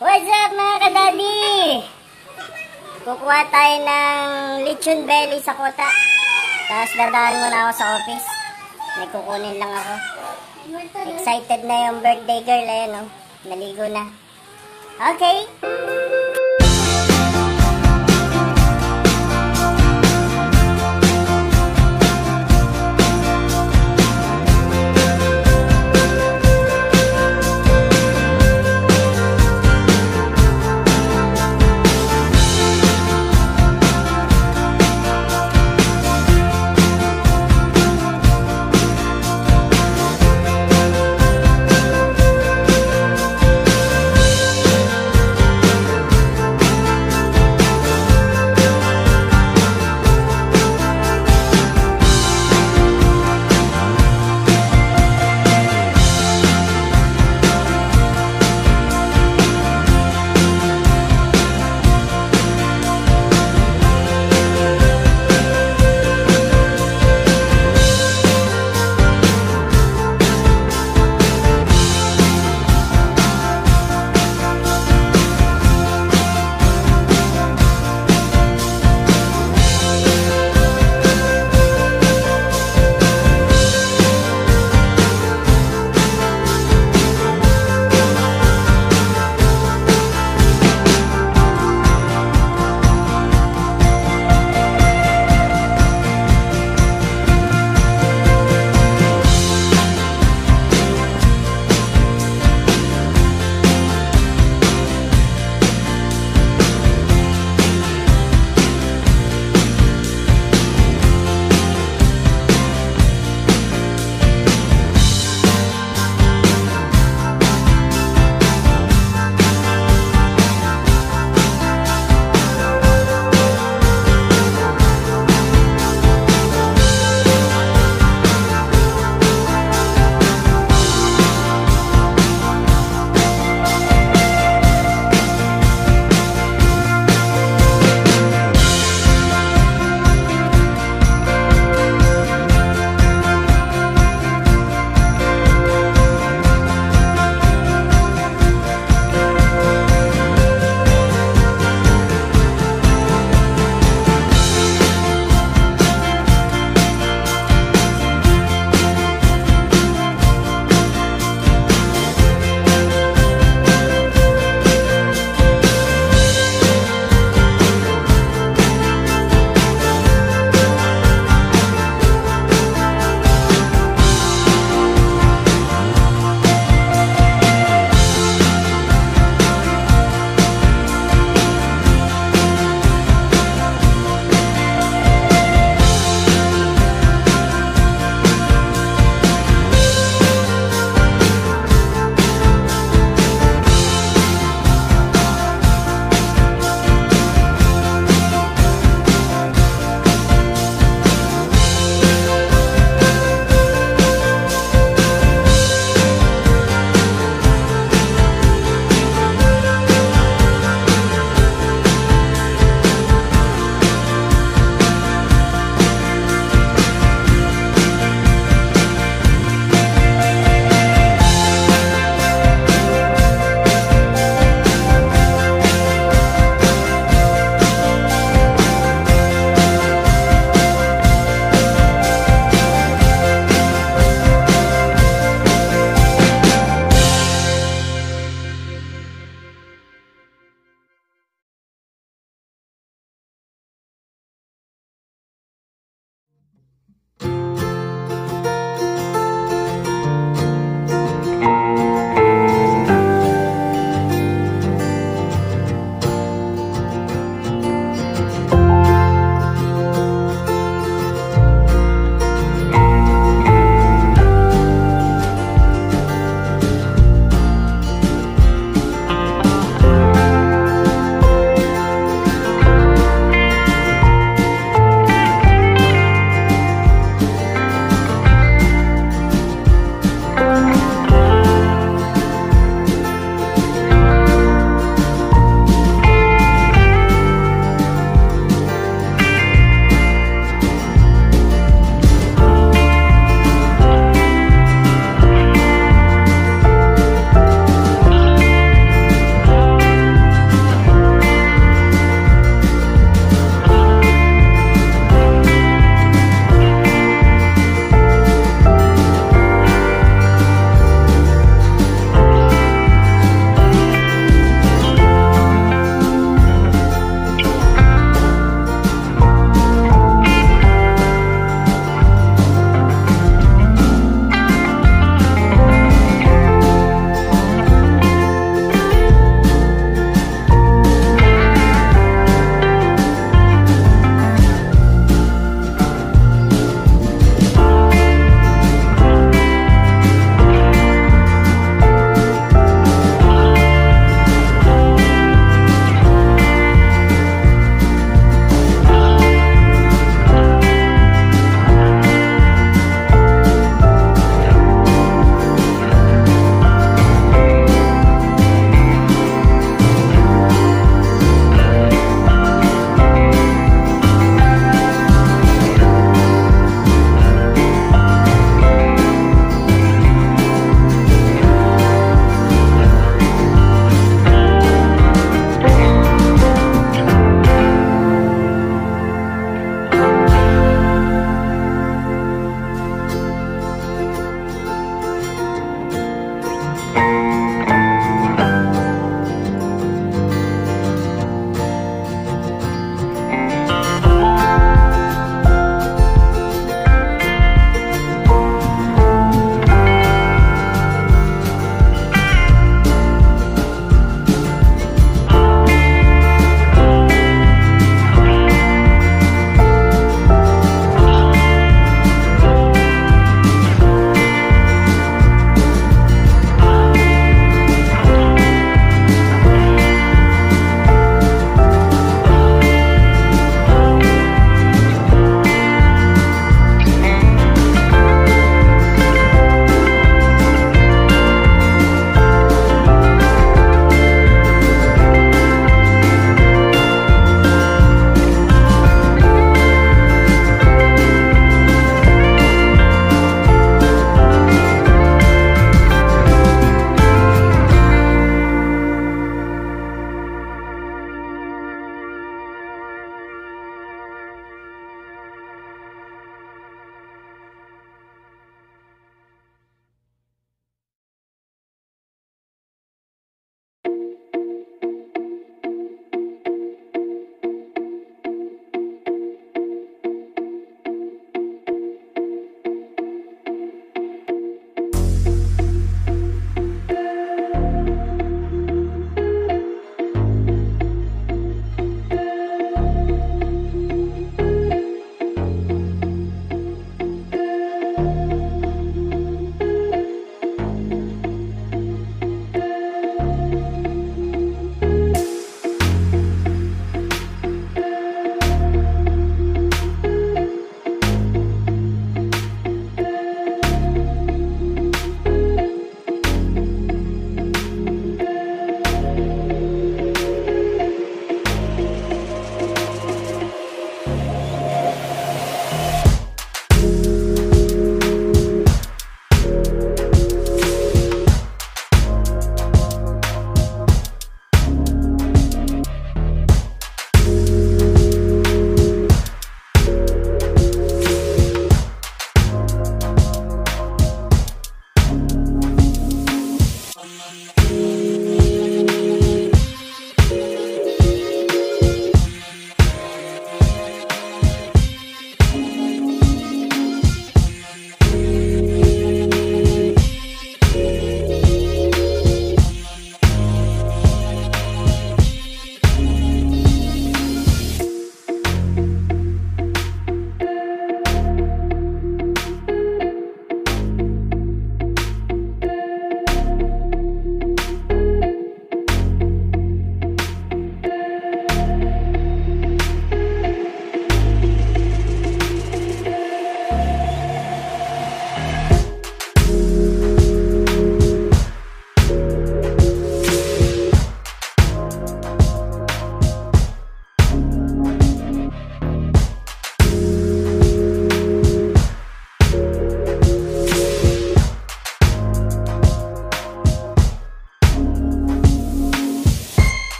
What's up mga kadadi? Kukuha tayo ng lechon belly sa kota. Tapos dadaan muna ako sa office. May kukunin lang ako. Excited na yung birthday girl. Ayan o. Naligo na. Okay.